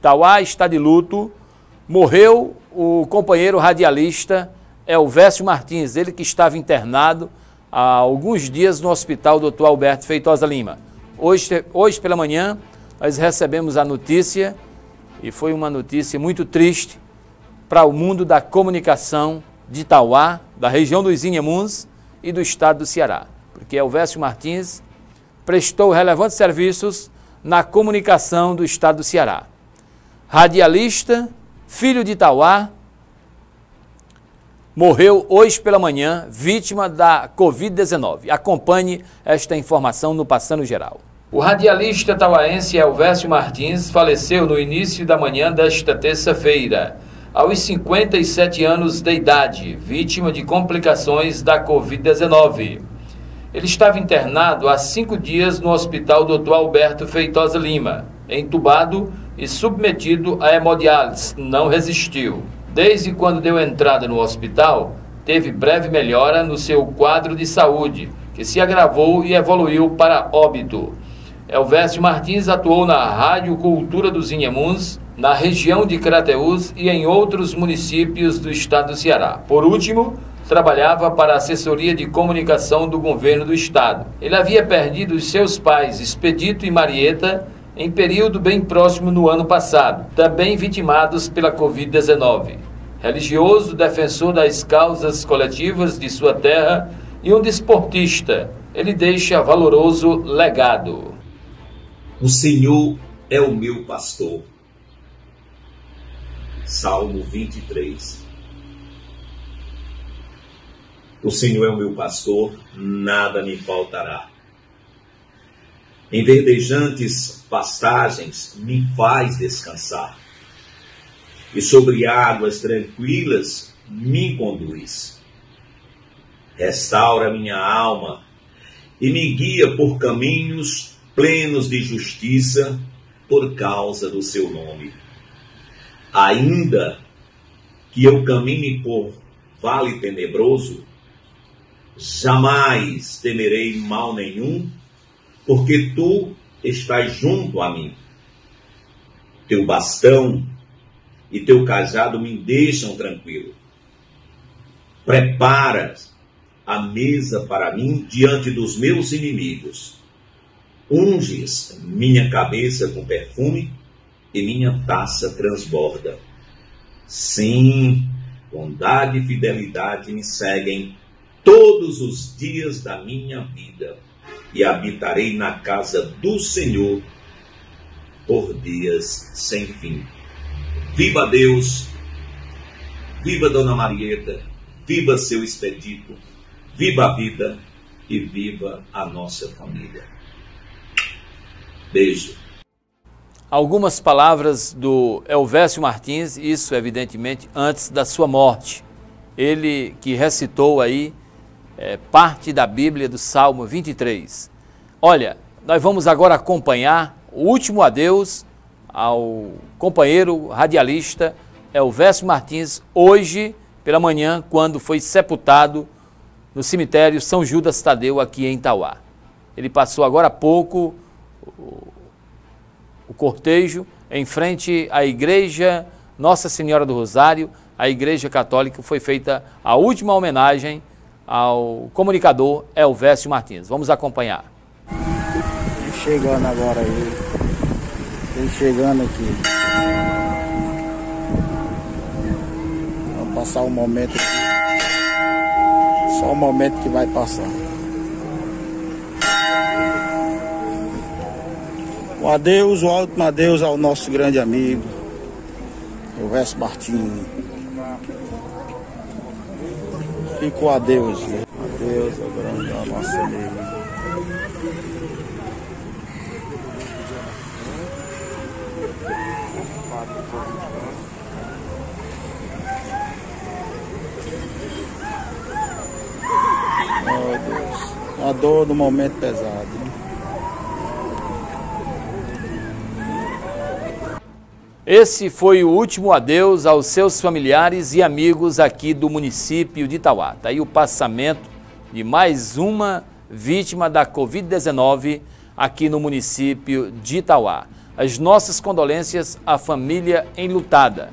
Tauá está de luto. Morreu o companheiro radialista Elvésio Martins, ele que estava internado há alguns dias no hospital Dr. Alberto Feitosa Lima. Hoje, hoje pela manhã, nós recebemos a notícia, e foi uma notícia muito triste para o mundo da comunicação de Itauá, da região dos Inhamuns e do estado do Ceará, porque Elvésio Martins prestou relevantes serviços na comunicação do estado do Ceará. Radialista, filho de Itauá, morreu hoje pela manhã, vítima da Covid-19. Acompanhe esta informação no Passando Geral. O radialista tauaense Elvésio Martins faleceu no início da manhã desta terça-feira, aos 57 anos de idade, vítima de complicações da Covid-19. Ele estava internado há cinco dias no Hospital Dr. Alberto Feitosa Lima, entubado e submetido a hemodiálise. Não resistiu. Desde quando deu entrada no hospital, teve breve melhora no seu quadro de saúde, que se agravou e evoluiu para óbito. Elvésio Martins atuou na Rádio Cultura dos Inhamuns, na região de Crateús e em outros municípios do estado do Ceará. Por último, trabalhava para a assessoria de comunicação do governo do estado. Ele havia perdido seus pais, Expedito e Marieta, em período bem próximo no ano passado, também vitimados pela Covid-19. Religioso, defensor das causas coletivas de sua terra e um desportista, ele deixa valoroso legado. O Senhor é o meu pastor. Salmo 23. O Senhor é o meu pastor, nada me faltará. Em verdejantes pastagens me faz descansar, e sobre águas tranquilas me conduz. Restaura minha alma e me guia por caminhos plenos de justiça por causa do seu nome. Ainda que eu caminhe por vale tenebroso, jamais temerei mal nenhum porque tu estás junto a mim. Teu bastão e teu cajado me deixam tranquilo. Preparas a mesa para mim diante dos meus inimigos. Unges minha cabeça com perfume e minha taça transborda. Sim, bondade e fidelidade me seguem todos os dias da minha vida e habitarei na casa do Senhor por dias sem fim. Viva Deus, viva Dona Marieta, viva seu expedito, viva a vida e viva a nossa família. Beijo. Algumas palavras do Elvésio Martins, isso evidentemente antes da sua morte. Ele que recitou aí é, parte da Bíblia do Salmo 23. Olha, nós vamos agora acompanhar o último adeus ao companheiro radialista Elvésio Martins, hoje pela manhã, quando foi sepultado no cemitério São Judas Tadeu, aqui em Tauá. Ele passou agora há pouco o, o cortejo em frente à igreja Nossa Senhora do Rosário, a igreja católica, foi feita a última homenagem ao comunicador Elvésio Martins. Vamos acompanhar. Chegando agora aí. Ele chegando aqui. Vamos passar um momento aqui. Só um momento que vai passar. Um adeus, o último adeus ao nosso grande amigo, Elvésio Martins. Fica o adeus. Né? Adeus, o grande a nosso amigo. Oh Deus, a dor do momento pesado. Né? Esse foi o último adeus aos seus familiares e amigos aqui do município de Itauá. Está aí o passamento de mais uma vítima da Covid-19 aqui no município de Itauá. as nossas condolências à família enlutada.